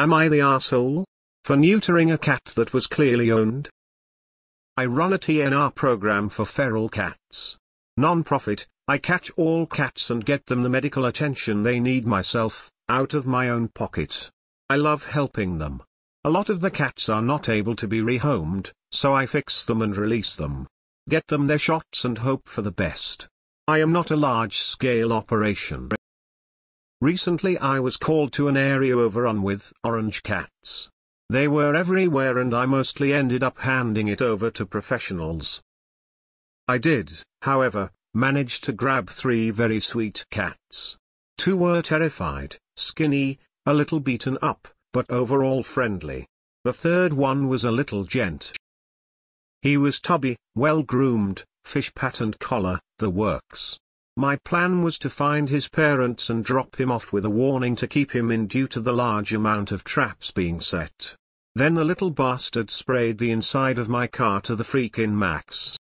Am I the asshole? For neutering a cat that was clearly owned? I run a TNR program for feral cats. Non-profit, I catch all cats and get them the medical attention they need myself, out of my own pocket. I love helping them. A lot of the cats are not able to be rehomed, so I fix them and release them. Get them their shots and hope for the best. I am not a large-scale operation. Recently I was called to an area overrun with orange cats. They were everywhere and I mostly ended up handing it over to professionals. I did, however, manage to grab three very sweet cats. Two were terrified, skinny, a little beaten up, but overall friendly. The third one was a little gent. He was tubby, well-groomed, fish patterned collar, the works. My plan was to find his parents and drop him off with a warning to keep him in due to the large amount of traps being set. Then the little bastard sprayed the inside of my car to the freaking max.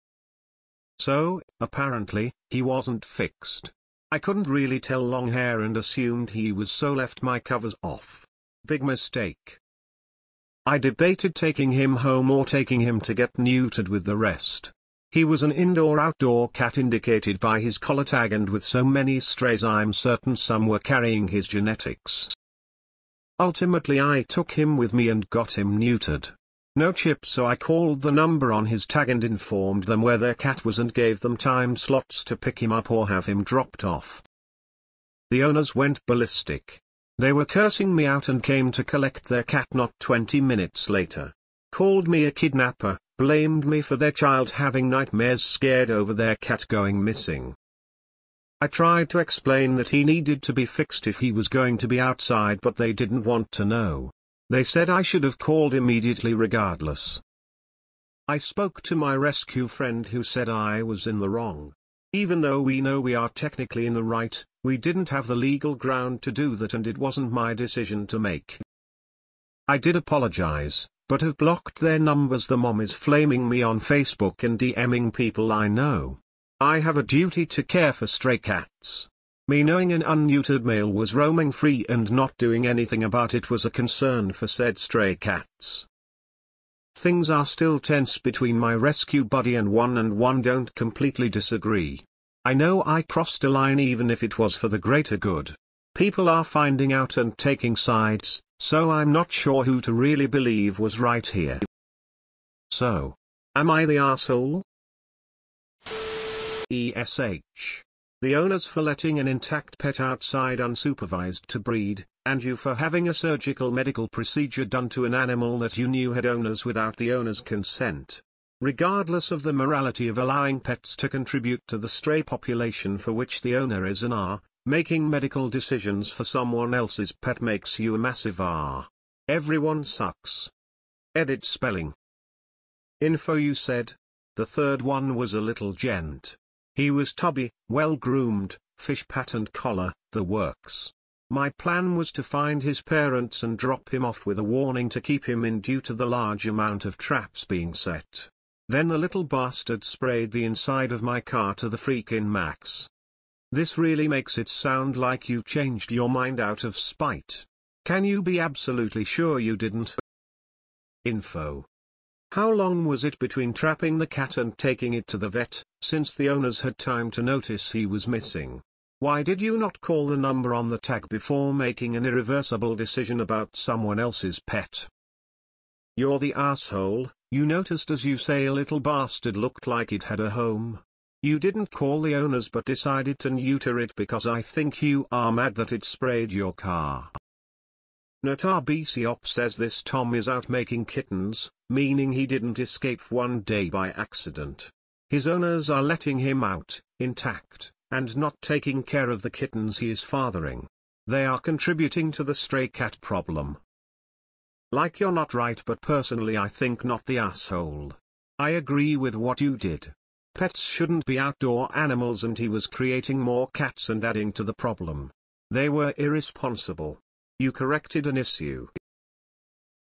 So, apparently, he wasn't fixed. I couldn't really tell long hair and assumed he was so left my covers off. Big mistake. I debated taking him home or taking him to get neutered with the rest. He was an indoor-outdoor cat indicated by his collar tag and with so many strays I'm certain some were carrying his genetics. Ultimately I took him with me and got him neutered. No chip so I called the number on his tag and informed them where their cat was and gave them time slots to pick him up or have him dropped off. The owners went ballistic. They were cursing me out and came to collect their cat not 20 minutes later. Called me a kidnapper, blamed me for their child having nightmares scared over their cat going missing. I tried to explain that he needed to be fixed if he was going to be outside but they didn't want to know. They said I should have called immediately regardless. I spoke to my rescue friend who said I was in the wrong. Even though we know we are technically in the right, we didn't have the legal ground to do that and it wasn't my decision to make. I did apologize, but have blocked their numbers the mom is flaming me on Facebook and DMing people I know. I have a duty to care for stray cats. Me knowing an unneutered male was roaming free and not doing anything about it was a concern for said stray cats. Things are still tense between my rescue buddy and one and one don't completely disagree. I know I crossed a line even if it was for the greater good. People are finding out and taking sides, so I'm not sure who to really believe was right here. So. Am I the asshole? ESH. The owners for letting an intact pet outside unsupervised to breed, and you for having a surgical medical procedure done to an animal that you knew had owners without the owner's consent. Regardless of the morality of allowing pets to contribute to the stray population for which the owner is an R, Making medical decisions for someone else's pet makes you a massive R. Everyone sucks. Edit spelling. Info you said. The third one was a little gent. He was tubby, well-groomed, fish patterned collar, the works. My plan was to find his parents and drop him off with a warning to keep him in due to the large amount of traps being set. Then the little bastard sprayed the inside of my car to the freaking max. This really makes it sound like you changed your mind out of spite. Can you be absolutely sure you didn't? Info. How long was it between trapping the cat and taking it to the vet, since the owners had time to notice he was missing? Why did you not call the number on the tag before making an irreversible decision about someone else's pet? You're the asshole, you noticed as you say a little bastard looked like it had a home. You didn't call the owners but decided to neuter it because I think you are mad that it sprayed your car. Notar BCOP says this Tom is out making kittens, meaning he didn't escape one day by accident. His owners are letting him out, intact, and not taking care of the kittens he is fathering. They are contributing to the stray cat problem. Like you're not right but personally I think not the asshole. I agree with what you did. Pets shouldn't be outdoor animals and he was creating more cats and adding to the problem. They were irresponsible. You corrected an issue.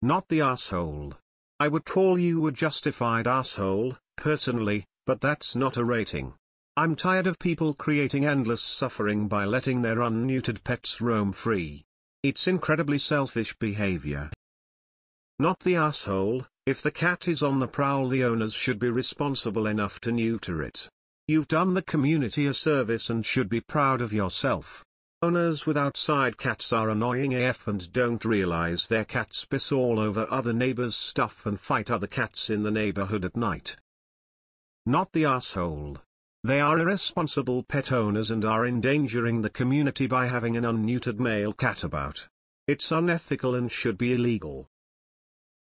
Not the asshole. I would call you a justified asshole, personally, but that's not a rating. I'm tired of people creating endless suffering by letting their unneutered pets roam free. It's incredibly selfish behavior. Not the asshole, if the cat is on the prowl the owners should be responsible enough to neuter it. You've done the community a service and should be proud of yourself. Owners with outside cats are annoying AF and don't realize their cats piss all over other neighbors' stuff and fight other cats in the neighborhood at night. Not the asshole. They are irresponsible pet owners and are endangering the community by having an unneutered male cat about. It's unethical and should be illegal.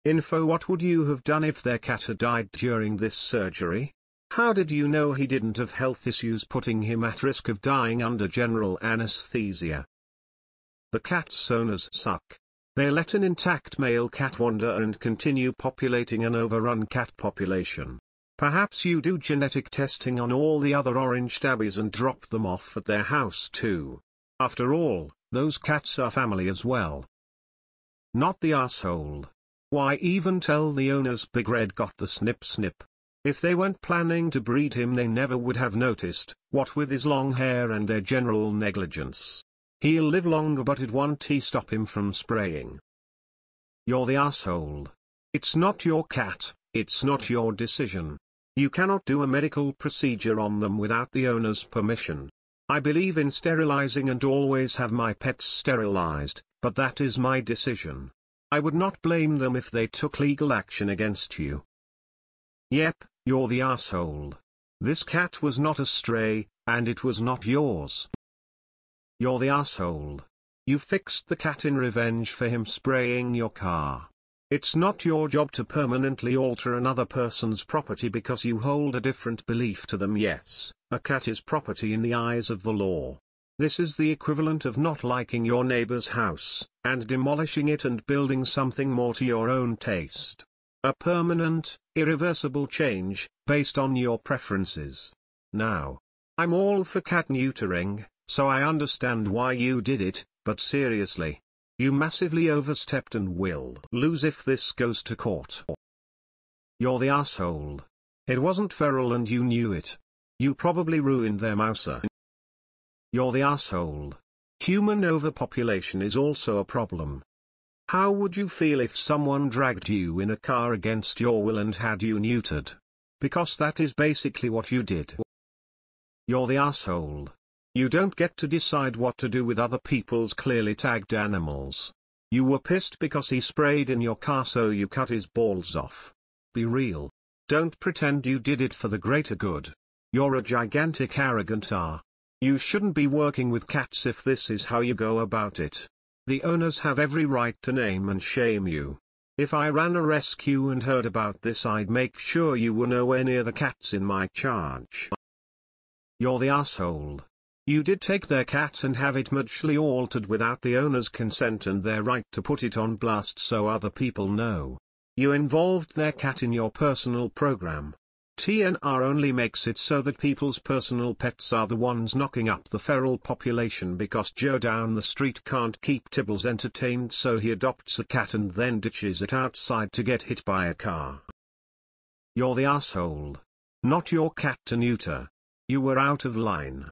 Info What would you have done if their cat had died during this surgery? How did you know he didn't have health issues putting him at risk of dying under general anesthesia? The cat's owners suck. They let an intact male cat wander and continue populating an overrun cat population. Perhaps you do genetic testing on all the other orange tabbies and drop them off at their house too. After all, those cats are family as well. Not the asshole. Why even tell the owners Big Red got the snip snip? If they weren't planning to breed him they never would have noticed, what with his long hair and their general negligence. He'll live longer but it won't stop him from spraying. You're the asshole. It's not your cat, it's not your decision. You cannot do a medical procedure on them without the owner's permission. I believe in sterilizing and always have my pets sterilized, but that is my decision. I would not blame them if they took legal action against you. Yep, you're the asshole. This cat was not a stray, and it was not yours. You're the asshole. You fixed the cat in revenge for him spraying your car. It's not your job to permanently alter another person's property because you hold a different belief to them yes, a cat is property in the eyes of the law. This is the equivalent of not liking your neighbor's house, and demolishing it and building something more to your own taste. A permanent, irreversible change, based on your preferences. Now, I'm all for cat neutering, so I understand why you did it, but seriously, you massively overstepped and will lose if this goes to court. You're the asshole. It wasn't feral and you knew it. You probably ruined their mouser. You're the asshole. Human overpopulation is also a problem. How would you feel if someone dragged you in a car against your will and had you neutered? Because that is basically what you did. You're the asshole. You don't get to decide what to do with other people's clearly tagged animals. You were pissed because he sprayed in your car so you cut his balls off. Be real. Don't pretend you did it for the greater good. You're a gigantic arrogant R. You shouldn't be working with cats if this is how you go about it. The owners have every right to name and shame you. If I ran a rescue and heard about this I'd make sure you were nowhere near the cats in my charge. You're the asshole. You did take their cat and have it magically altered without the owner's consent and their right to put it on blast so other people know. You involved their cat in your personal program. TNR only makes it so that people's personal pets are the ones knocking up the feral population because Joe down the street can't keep Tibbles entertained so he adopts a cat and then ditches it outside to get hit by a car. You're the asshole. Not your cat to neuter. You were out of line.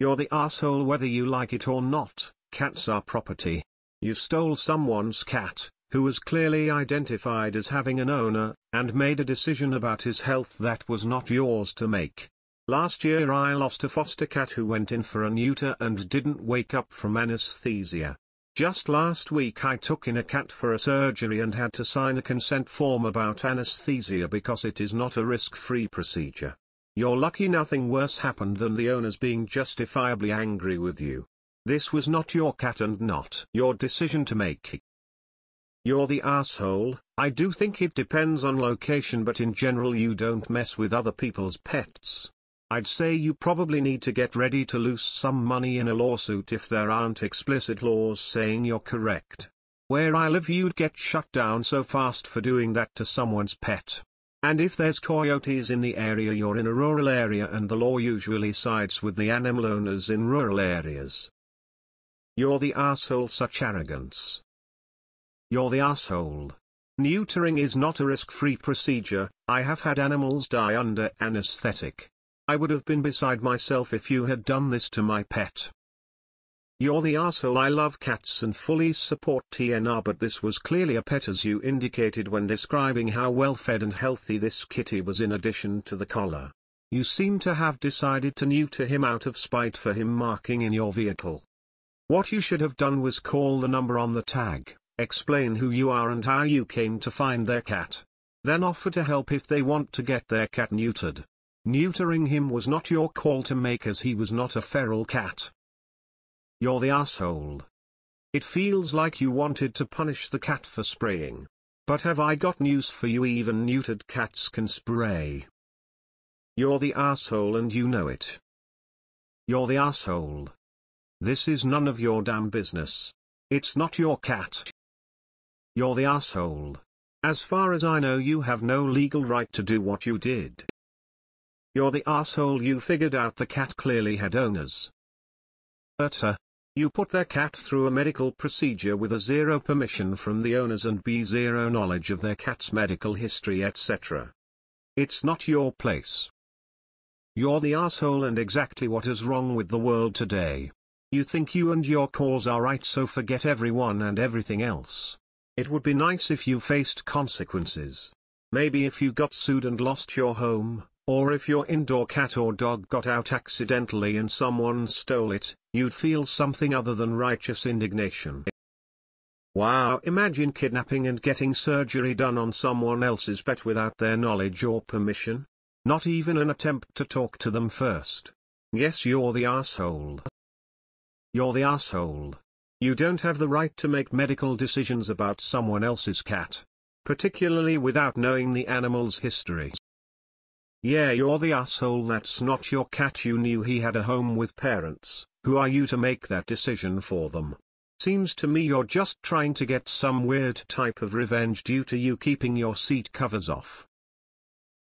You're the asshole whether you like it or not, cats are property. You stole someone's cat, who was clearly identified as having an owner, and made a decision about his health that was not yours to make. Last year I lost a foster cat who went in for a neuter and didn't wake up from anesthesia. Just last week I took in a cat for a surgery and had to sign a consent form about anesthesia because it is not a risk-free procedure. You're lucky nothing worse happened than the owners being justifiably angry with you. This was not your cat and not your decision to make. You're the asshole, I do think it depends on location but in general you don't mess with other people's pets. I'd say you probably need to get ready to lose some money in a lawsuit if there aren't explicit laws saying you're correct. Where I live you'd get shut down so fast for doing that to someone's pet. And if there's coyotes in the area you're in a rural area and the law usually sides with the animal owners in rural areas. You're the asshole such arrogance. You're the asshole. Neutering is not a risk-free procedure, I have had animals die under anesthetic. I would have been beside myself if you had done this to my pet. You're the asshole I love cats and fully support TNR but this was clearly a pet as you indicated when describing how well fed and healthy this kitty was in addition to the collar. You seem to have decided to neuter him out of spite for him marking in your vehicle. What you should have done was call the number on the tag, explain who you are and how you came to find their cat. Then offer to help if they want to get their cat neutered. Neutering him was not your call to make as he was not a feral cat. You're the asshole. It feels like you wanted to punish the cat for spraying. But have I got news for you even neutered cats can spray. You're the asshole and you know it. You're the asshole. This is none of your damn business. It's not your cat. You're the asshole. As far as I know you have no legal right to do what you did. You're the asshole you figured out the cat clearly had owners. But uh, you put their cat through a medical procedure with a zero permission from the owners and b zero knowledge of their cat's medical history etc. It's not your place. You're the asshole and exactly what is wrong with the world today. You think you and your cause are right so forget everyone and everything else. It would be nice if you faced consequences. Maybe if you got sued and lost your home, or if your indoor cat or dog got out accidentally and someone stole it, you'd feel something other than righteous indignation. Wow imagine kidnapping and getting surgery done on someone else's pet without their knowledge or permission. Not even an attempt to talk to them first. Yes you're the asshole. You're the asshole. You don't have the right to make medical decisions about someone else's cat. Particularly without knowing the animal's history. Yeah you're the asshole that's not your cat you knew he had a home with parents, who are you to make that decision for them? Seems to me you're just trying to get some weird type of revenge due to you keeping your seat covers off.